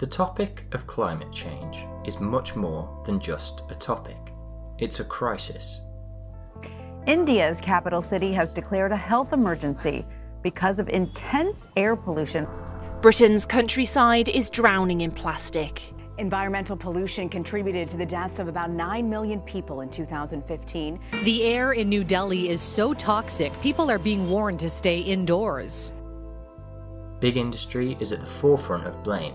The topic of climate change is much more than just a topic, it's a crisis. India's capital city has declared a health emergency because of intense air pollution. Britain's countryside is drowning in plastic. Environmental pollution contributed to the deaths of about 9 million people in 2015. The air in New Delhi is so toxic, people are being warned to stay indoors. Big industry is at the forefront of blame.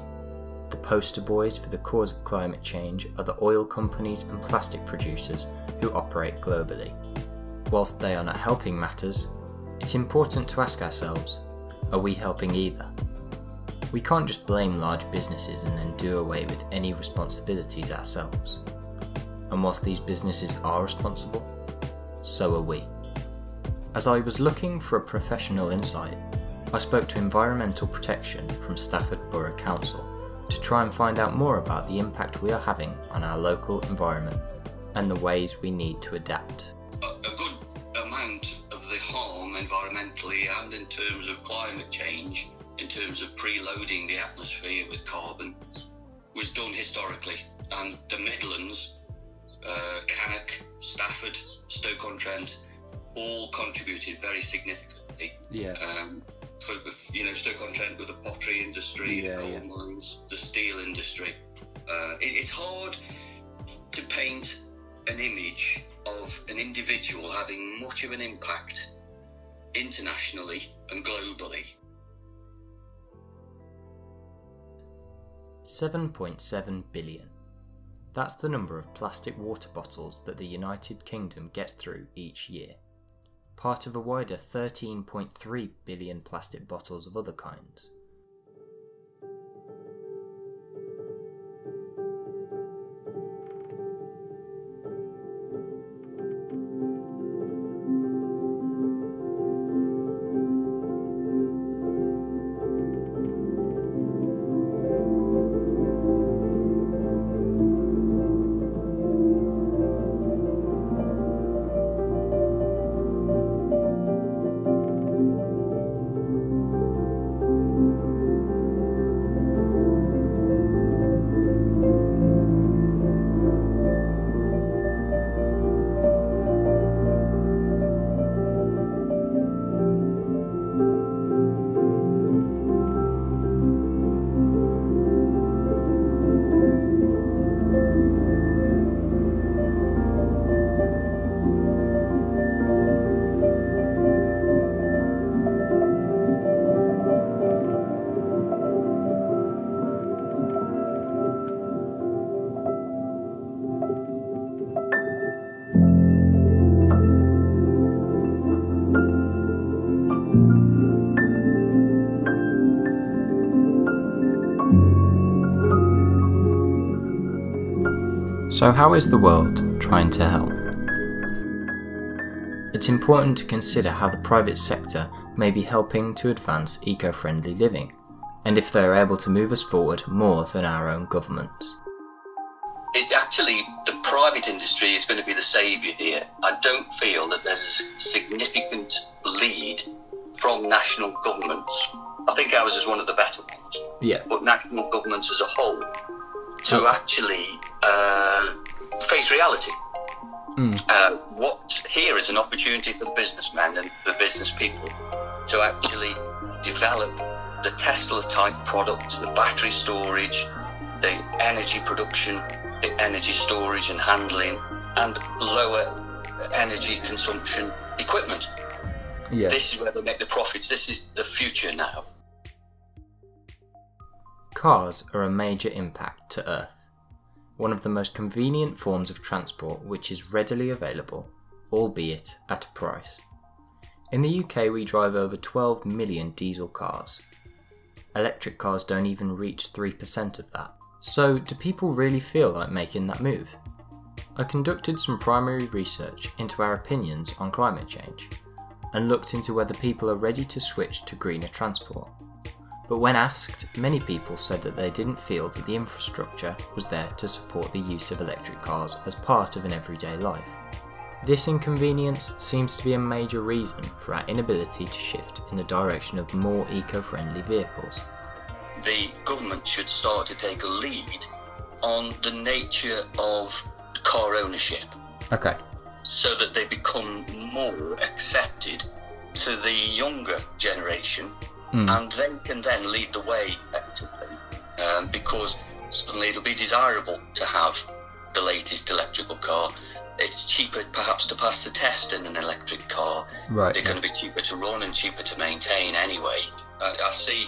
The poster boys for the cause of climate change are the oil companies and plastic producers who operate globally. Whilst they are not helping matters, it's important to ask ourselves are we helping either? We can't just blame large businesses and then do away with any responsibilities ourselves. And whilst these businesses are responsible, so are we. As I was looking for a professional insight, I spoke to Environmental Protection from Stafford Borough Council to try and find out more about the impact we are having on our local environment and the ways we need to adapt. A good amount of the harm environmentally and in terms of climate change in terms of preloading the atmosphere with carbon was done historically. And the Midlands, uh, Cannock, Stafford, Stoke-on-Trent, all contributed very significantly. Yeah. Um, for, you know, Stoke-on-Trent with the pottery industry, Yeah, the coal yeah. mines, the steel industry. Uh, it, it's hard to paint an image of an individual having much of an impact internationally and globally 7.7 billion. That's the number of plastic water bottles that the United Kingdom gets through each year. Part of a wider 13.3 billion plastic bottles of other kinds. So, how is the world trying to help? It's important to consider how the private sector may be helping to advance eco friendly living, and if they are able to move us forward more than our own governments. it actually the private industry is going to be the saviour here. I don't feel that there's a significant lead from national governments. I think ours is one of the better ones, Yeah. but national governments as a whole to actually uh, face reality. Mm. Uh, what here is an opportunity for the businessmen and the business people to actually develop the Tesla type products, the battery storage, the energy production, the energy storage and handling, and lower energy consumption equipment. Yeah. This is where they make the profits. This is the future now. Cars are a major impact to Earth, one of the most convenient forms of transport which is readily available, albeit at a price. In the UK, we drive over 12 million diesel cars. Electric cars don't even reach 3% of that. So, do people really feel like making that move? I conducted some primary research into our opinions on climate change and looked into whether people are ready to switch to greener transport. But when asked, many people said that they didn't feel that the infrastructure was there to support the use of electric cars as part of an everyday life. This inconvenience seems to be a major reason for our inability to shift in the direction of more eco friendly vehicles. the government should start to take a lead on the nature of car ownership Okay. so that they become more accepted to the younger generation and they can then lead the way actively um, because suddenly it'll be desirable to have the latest electrical car. It's cheaper perhaps to pass the test in an electric car. Right, They're yeah. going to be cheaper to run and cheaper to maintain anyway. I, I see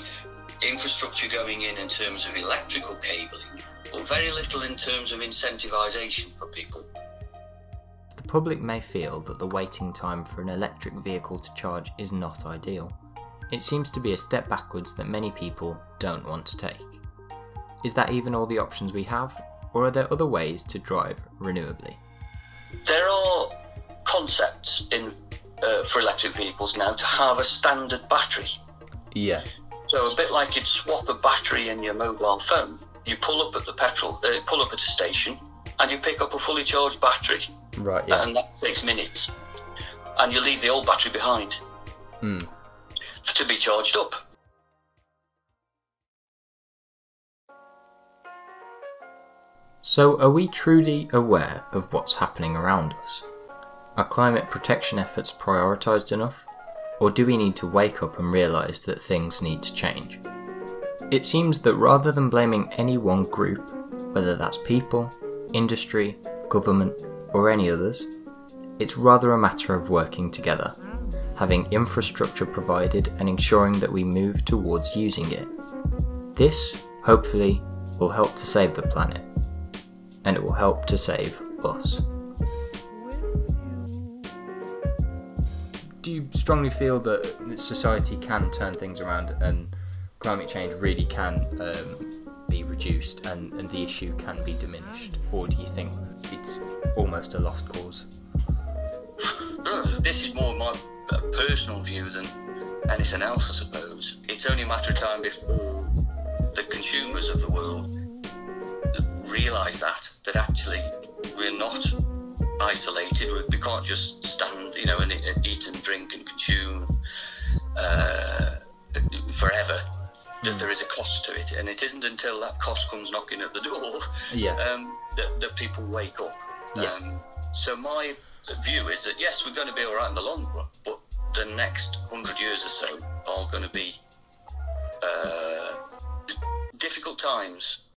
infrastructure going in in terms of electrical cabling, but very little in terms of incentivisation for people. The public may feel that the waiting time for an electric vehicle to charge is not ideal. It seems to be a step backwards that many people don't want to take. Is that even all the options we have, or are there other ways to drive renewably? There are concepts in uh, for electric vehicles now to have a standard battery. Yeah. So a bit like you'd swap a battery in your mobile phone. You pull up at the petrol, uh, pull up at a station, and you pick up a fully charged battery, Right, and that takes minutes. And you leave the old battery behind Hmm. To be charged up. So, are we truly aware of what's happening around us? Are climate protection efforts prioritised enough? Or do we need to wake up and realise that things need to change? It seems that rather than blaming any one group, whether that's people, industry, government, or any others, it's rather a matter of working together, having infrastructure provided and ensuring that we move towards using it. This, hopefully, will help to save the planet and it will help to save us. Do you strongly feel that society can turn things around and climate change really can um, be reduced and, and the issue can be diminished? Or do you think it's almost a lost cause? this is more my uh, personal view than anything else, I suppose. It's only a matter of time before the consumers of the world realise that that actually we're not isolated. We, can't just stand, you know, and, and eat and drink and consume uh, forever. That there is a cost to it, and it isn't until that cost comes knocking at the door Yeah. um, that, that people wake up. Yeah. Um, so my view is that yes, we're going to be all right in the long run, but the next hundred years or so are going to be uh, difficult times